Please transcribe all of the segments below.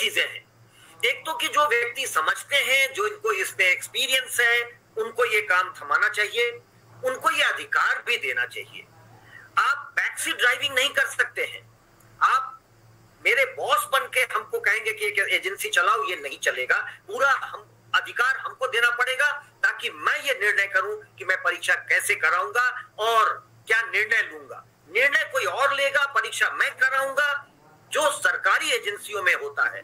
चीज़ें हैं। एक तो कि जो व्यक्ति समझते हैं, जो इनको इसमें एक्सपीरियंस है, उनको ये काम थमाना चाहिए, उनको ये अधिकार भी देना चाहिए। आप बैकसीट ड्राइविंग नहीं कर सकते हैं। आप मेरे बॉस बन के हमको कहेंगे कि एक एजेंसी चलाओ, ये नहीं चलेगा। पूरा हम, अधिकार हमको देना पड़ेगा ताकि मैं ये निर्णय करूँ कि मैं परीक्षा कैसे कराऊँगा और क्या निर्णय लूँगा। निर्णय कोई और लेगा, परीक्षा मैं कराऊँगा। जो सरकारी एजेंसियों में होता है।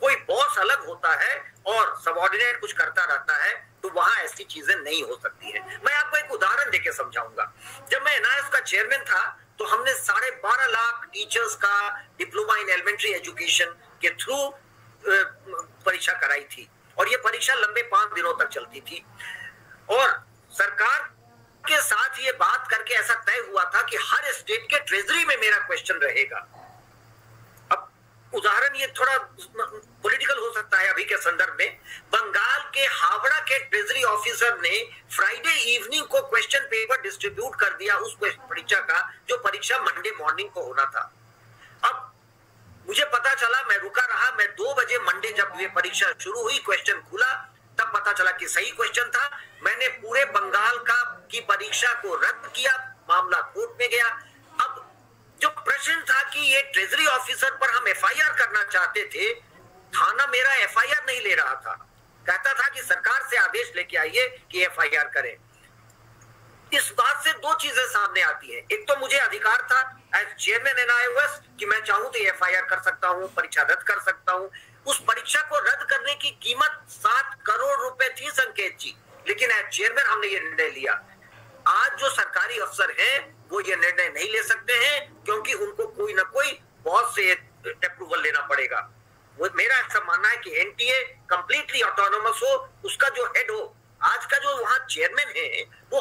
कोई बॉस अलग होता है और सबॉर्डिनेट कुछ करता रहता है तो वहाँ ऐसी चीज़ें नहीं हो सकती है। मैं आपको एक उदाहरण देके समझाऊँगा। जब मैं एनआईएस का चेयरमैन था तो हमने साढ़े बारह लाख टीचर्स का डिप्लोमा इन एलिमेंट्री एजुकेशन के थ्रू परीक्षा कराई थी। और ये परीक्षा लंबे पाँच दिनों तक चलती थी। और सरकार के साथ ये बात करके ऐसा तय हुआ था कि हर स्टेट के ट्रेजरी में मेरा क्वेश्चन रहेगा। उदाहरण ये थोड़ा पॉलिटिकल हो सकता है अभी के संदर्भ में। बंगाल के हावड़ा के ट्रेजरी ऑफिसर ने फ्राइडे इवनिंग को क्वेश्चन पेपर डिस्ट्रीब्यूट कर दिया उस परीक्षा का, जो परीक्षा मंडे मॉर्निंग को होना था। अब मुझे पता चला, मैं रुका रहा, मैं दो बजे मंडे जब ये परीक्षा शुरू हुई क्वेश्चन खुला, तब पता चला कि सही क्वेश्चन था। मैंने पूरे बंगाल का, की परीक्षा को रद्द किया प्रश्न था कि ये ट्रेजरी ऑफिसर पर हम एफआईआर करना चाहते थे। थाना मेरा एफआईआर नहीं ले रहा था। कहता था कि सरकार से आदेश लेके आइए कि एफआईआर करें। इस बात से दो चीज़ें सामने आती है। एक तो मुझे अधिकार था एज चेयरमैन एनआईओएस कि मैं चाहूँ तो एफआईआर कर सकता हूँ, परीक्षा रद्द कर सकता हूँ। उस परीक्षा को रद्द करने की कीमत सात करोड़ रुपए थी संकेत जी। लेकिन एज चेयरमैन हमने ये निर्णय लिया। आज जो सरकारी अफसर हैं, वो ये निर्णय नहीं ले सकते हैं, क्योंकि उनको कोई ना कोई बहुत से अप्रूवल लेना पड़ेगा। वो मेरा ऐसा मानना है कि एनटीए कंप्लीटली ऑटोनोमस हो, उसका जो हेड हो, आज का जो वहाँ चेयरमैन है, वो